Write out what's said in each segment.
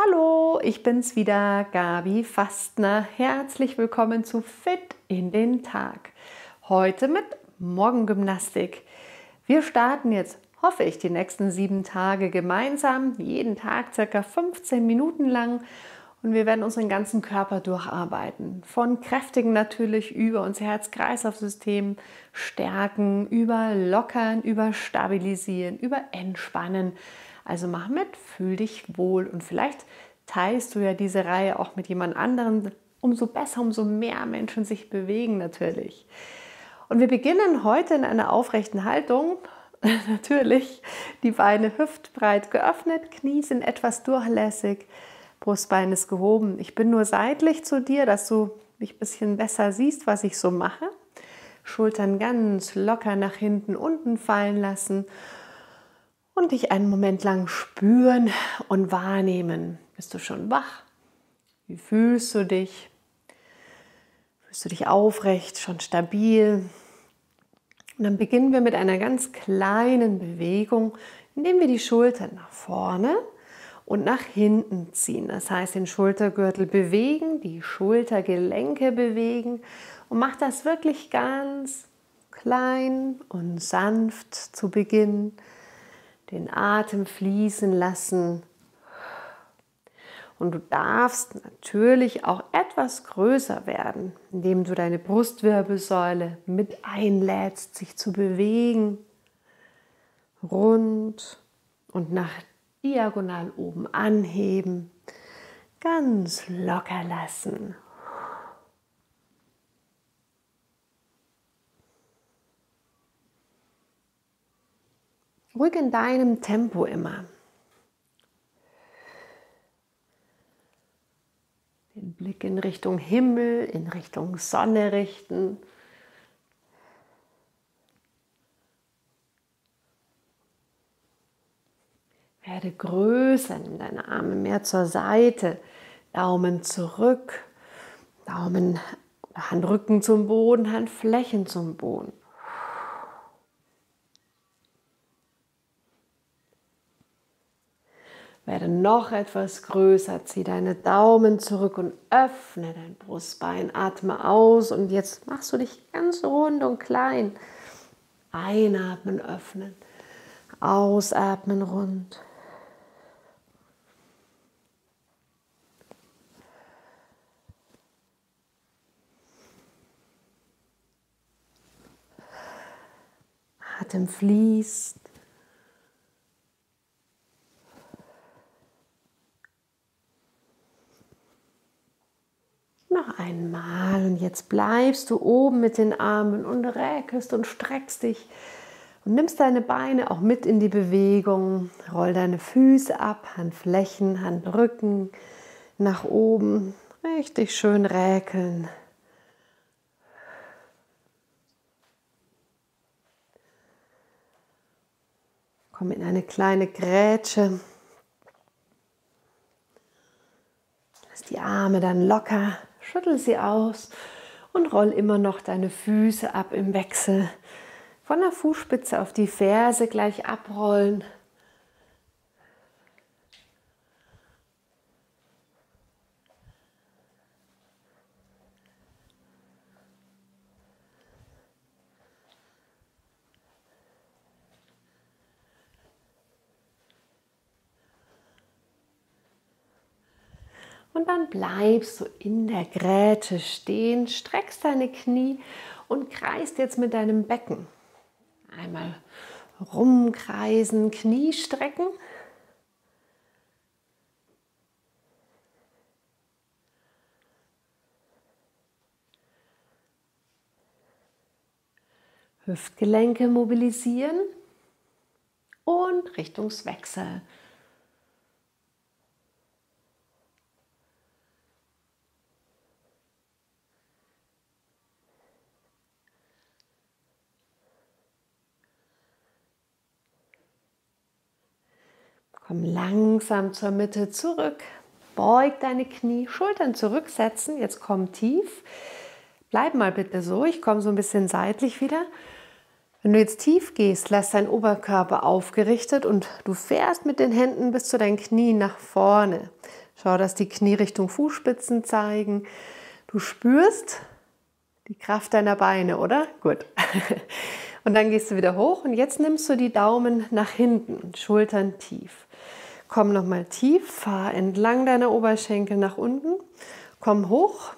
Hallo, ich bin's wieder, Gabi Fastner. Herzlich willkommen zu Fit in den Tag. Heute mit Morgengymnastik. Wir starten jetzt, hoffe ich, die nächsten sieben Tage gemeinsam, jeden Tag circa 15 Minuten lang. Und wir werden unseren ganzen Körper durcharbeiten. Von kräftigen natürlich über unser Herz-Kreislauf-System stärken, über lockern, über stabilisieren, über entspannen also mach mit, fühl dich wohl und vielleicht teilst du ja diese Reihe auch mit jemand anderem. Umso besser, umso mehr Menschen sich bewegen natürlich. Und wir beginnen heute in einer aufrechten Haltung. natürlich die Beine hüftbreit geöffnet, Knie sind etwas durchlässig, Brustbein ist gehoben. Ich bin nur seitlich zu dir, dass du mich ein bisschen besser siehst, was ich so mache. Schultern ganz locker nach hinten unten fallen lassen und dich einen Moment lang spüren und wahrnehmen. Bist du schon wach? Wie fühlst du dich? Fühlst du dich aufrecht, schon stabil? Und dann beginnen wir mit einer ganz kleinen Bewegung, indem wir die Schultern nach vorne und nach hinten ziehen. Das heißt, den Schultergürtel bewegen, die Schultergelenke bewegen und mach das wirklich ganz klein und sanft zu Beginn den Atem fließen lassen. Und du darfst natürlich auch etwas größer werden, indem du deine Brustwirbelsäule mit einlädst, sich zu bewegen. Rund und nach diagonal oben anheben. Ganz locker lassen. Ruhig in deinem Tempo immer. Den Blick in Richtung Himmel, in Richtung Sonne richten. Werde größer, nimm deine Arme mehr zur Seite, Daumen zurück, Daumen, Handrücken zum Boden, Handflächen zum Boden. Werde noch etwas größer, zieh deine Daumen zurück und öffne dein Brustbein, atme aus und jetzt machst du dich ganz rund und klein. Einatmen, öffnen, ausatmen, rund. Atem fließt. Noch einmal und jetzt bleibst du oben mit den Armen und räkelst und streckst dich und nimmst deine Beine auch mit in die Bewegung. Roll deine Füße ab, Handflächen, Handrücken nach oben. Richtig schön räkeln. Komm in eine kleine Grätsche. Lass die Arme dann locker schüttel sie aus und roll immer noch deine Füße ab im Wechsel. Von der Fußspitze auf die Ferse gleich abrollen. Und dann bleibst du in der Gräte stehen, streckst deine Knie und kreist jetzt mit deinem Becken. Einmal rumkreisen, Knie strecken. Hüftgelenke mobilisieren und Richtungswechsel. Komm langsam zur Mitte zurück. Beug deine Knie, Schultern zurücksetzen. Jetzt komm tief. Bleib mal bitte so. Ich komme so ein bisschen seitlich wieder. Wenn du jetzt tief gehst, lass deinen Oberkörper aufgerichtet und du fährst mit den Händen bis zu deinen Knien nach vorne. Schau, dass die Knie Richtung Fußspitzen zeigen. Du spürst die Kraft deiner Beine, oder? Gut. Und dann gehst du wieder hoch und jetzt nimmst du die Daumen nach hinten, Schultern tief. Komm nochmal tief, fahr entlang deiner Oberschenkel nach unten, komm hoch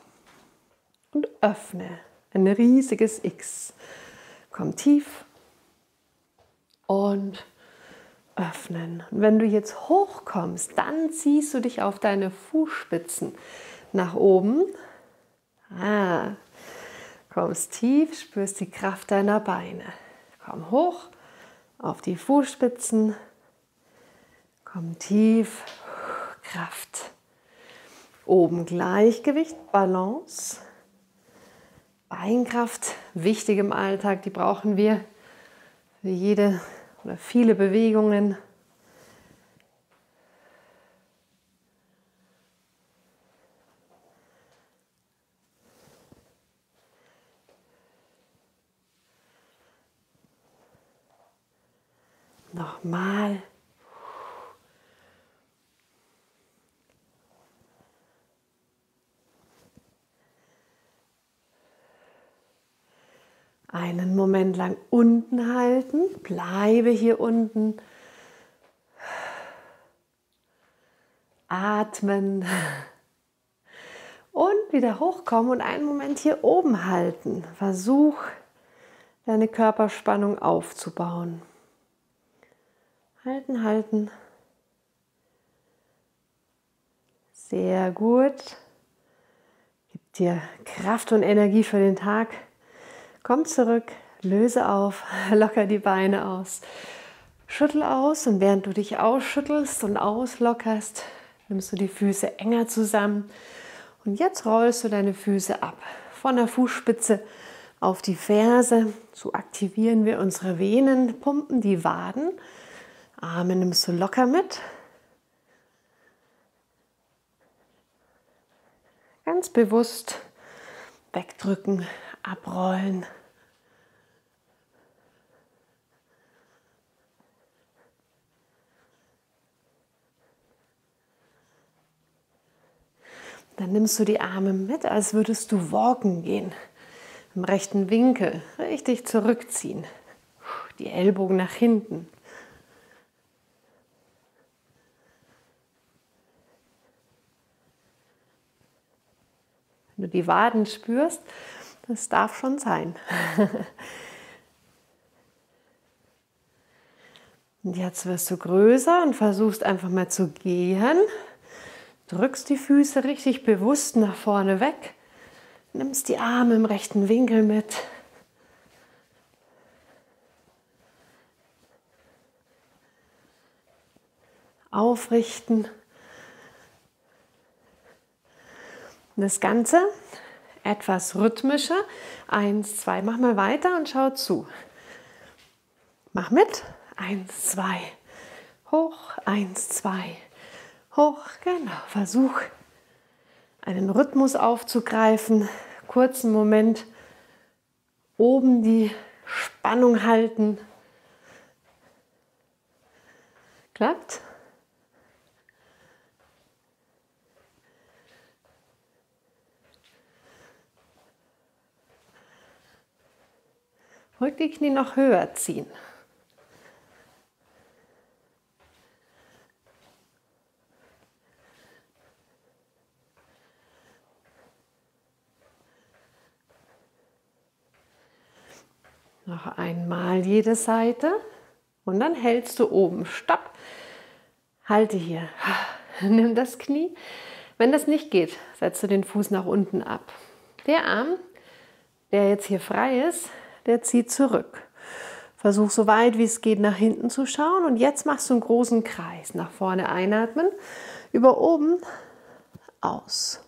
und öffne ein riesiges X. Komm tief und öffnen. Und wenn du jetzt hochkommst, dann ziehst du dich auf deine Fußspitzen nach oben. Ah, kommst tief, spürst die Kraft deiner Beine. Komm hoch auf die Fußspitzen. Komm tief, Kraft. Oben Gleichgewicht, Balance. Beinkraft, wichtig im Alltag, die brauchen wir für jede oder viele Bewegungen. Nochmal. Einen Moment lang unten halten. Bleibe hier unten. Atmen. Und wieder hochkommen und einen Moment hier oben halten. Versuch, deine Körperspannung aufzubauen. Halten, halten. Sehr gut. Gib dir Kraft und Energie für den Tag. Komm zurück, löse auf, locker die Beine aus. Schüttel aus und während du dich ausschüttelst und auslockerst, nimmst du die Füße enger zusammen. Und jetzt rollst du deine Füße ab. Von der Fußspitze auf die Ferse. So aktivieren wir unsere Venen, pumpen die Waden. Arme nimmst du locker mit. Ganz bewusst wegdrücken, abrollen. Dann nimmst du die Arme mit, als würdest du walken gehen. Im rechten Winkel richtig zurückziehen. Die Ellbogen nach hinten. Wenn du die Waden spürst, das darf schon sein. Und jetzt wirst du größer und versuchst einfach mal zu gehen. Drückst die Füße richtig bewusst nach vorne weg. Nimmst die Arme im rechten Winkel mit. Aufrichten. Das Ganze etwas rhythmischer. Eins, zwei, mach mal weiter und schau zu. Mach mit. Eins, zwei. Hoch. Eins, zwei. Hoch. Genau. Versuch einen Rhythmus aufzugreifen. Kurzen Moment oben die Spannung halten. Klappt? Ruhig die Knie noch höher ziehen. Noch einmal jede Seite und dann hältst du oben. Stopp. Halte hier. Nimm das Knie. Wenn das nicht geht, setzt du den Fuß nach unten ab. Der Arm, der jetzt hier frei ist, der zieht zurück. Versuch so weit wie es geht nach hinten zu schauen und jetzt machst du einen großen Kreis. Nach vorne einatmen, über oben, aus.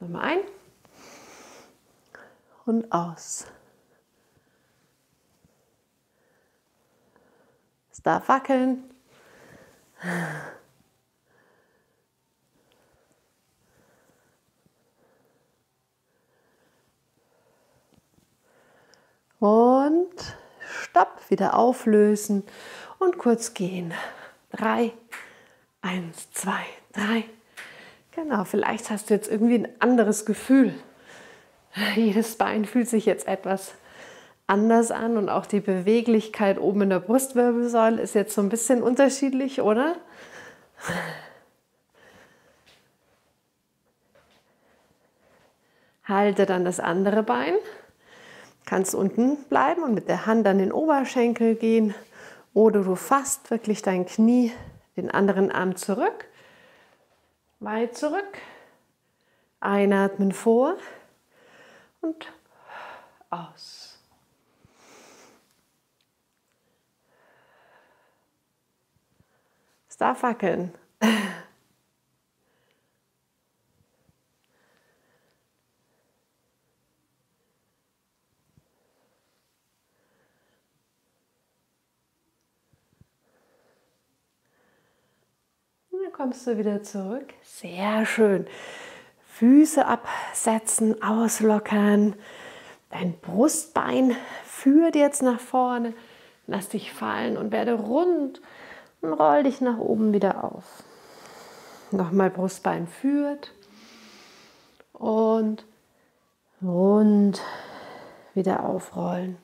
Nochmal ein und aus. Es darf wackeln. Und stopp, wieder auflösen und kurz gehen. Drei, Eins, zwei, drei. Genau, vielleicht hast du jetzt irgendwie ein anderes Gefühl. Jedes Bein fühlt sich jetzt etwas anders an und auch die Beweglichkeit oben in der Brustwirbelsäule ist jetzt so ein bisschen unterschiedlich, oder? Halte dann das andere Bein. Kannst unten bleiben und mit der Hand an den Oberschenkel gehen oder du fasst wirklich dein Knie, den anderen Arm zurück, weit zurück, einatmen vor und aus. Es wackeln. Kommst du wieder zurück. Sehr schön. Füße absetzen, auslockern. Dein Brustbein führt jetzt nach vorne. Lass dich fallen und werde rund und roll dich nach oben wieder auf. Nochmal Brustbein führt und rund wieder aufrollen.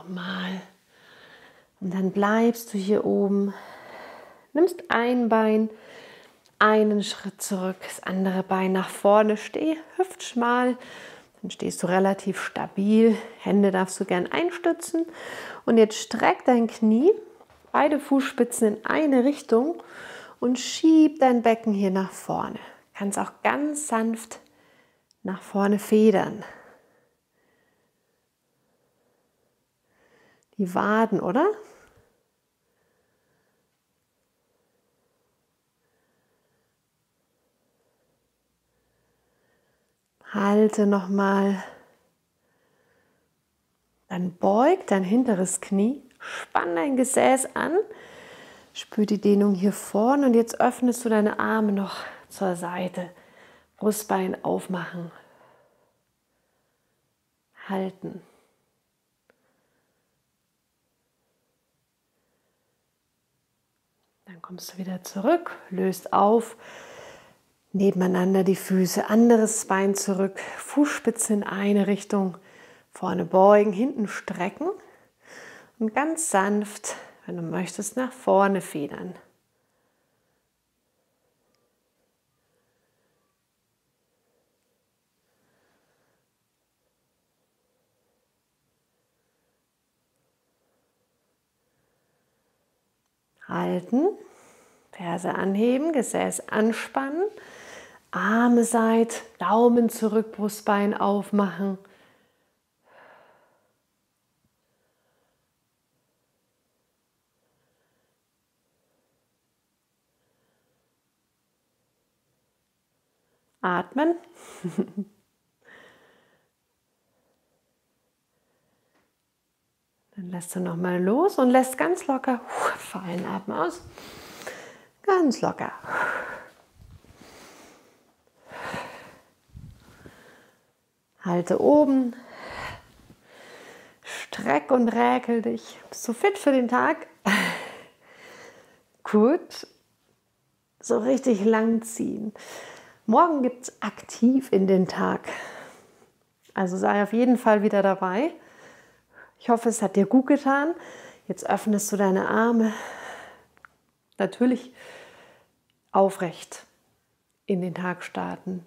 Nochmal. Und dann bleibst du hier oben. Nimmst ein Bein, einen Schritt zurück, das andere Bein nach vorne. Steh hüftschmal. Dann stehst du relativ stabil. Hände darfst du gern einstützen. Und jetzt streck dein Knie, beide Fußspitzen in eine Richtung und schieb dein Becken hier nach vorne. Kannst auch ganz sanft nach vorne federn. Die Waden, oder? Halte nochmal. Dann beug dein hinteres Knie, spann dein Gesäß an, spür die Dehnung hier vorne und jetzt öffnest du deine Arme noch zur Seite. Brustbein aufmachen. Halten. Dann kommst du wieder zurück, löst auf, nebeneinander die Füße, anderes Bein zurück, Fußspitze in eine Richtung, vorne beugen, hinten strecken und ganz sanft, wenn du möchtest, nach vorne federn. Halten, Ferse anheben, Gesäß anspannen, Arme seit, Daumen zurück, Brustbein aufmachen. Atmen. Dann lässt du nochmal los und lässt ganz locker fallen. Atmen aus. Ganz locker. Halte oben. Streck und räkel dich. Bist du fit für den Tag? Gut. So richtig lang ziehen. Morgen gibt es aktiv in den Tag. Also sei auf jeden Fall wieder dabei. Ich hoffe, es hat dir gut getan. Jetzt öffnest du deine Arme. Natürlich aufrecht in den Tag starten.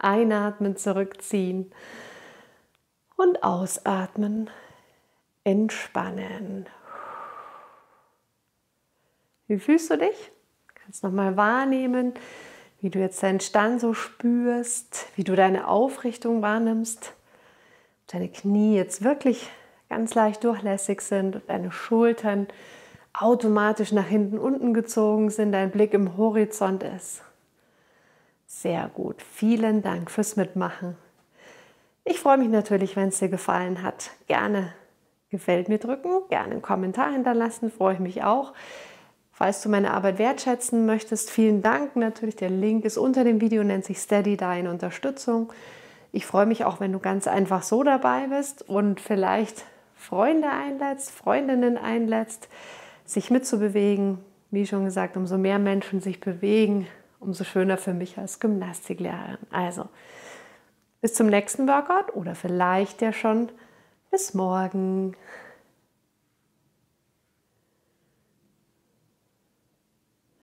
Einatmen, zurückziehen und ausatmen, entspannen. Wie fühlst du dich? Kannst nochmal wahrnehmen, wie du jetzt deinen Stand so spürst, wie du deine Aufrichtung wahrnimmst, deine Knie jetzt wirklich ganz leicht durchlässig sind und deine Schultern automatisch nach hinten unten gezogen sind, dein Blick im Horizont ist. Sehr gut. Vielen Dank fürs Mitmachen. Ich freue mich natürlich, wenn es dir gefallen hat. Gerne gefällt mir drücken, gerne einen Kommentar hinterlassen, freue ich mich auch. Falls du meine Arbeit wertschätzen möchtest, vielen Dank. Natürlich, der Link ist unter dem Video, nennt sich Steady Deine Unterstützung. Ich freue mich auch, wenn du ganz einfach so dabei bist und vielleicht Freunde einlädst, Freundinnen einlädst, sich mitzubewegen. Wie schon gesagt, umso mehr Menschen sich bewegen, umso schöner für mich als Gymnastiklehrerin. Also, bis zum nächsten Workout oder vielleicht ja schon bis morgen.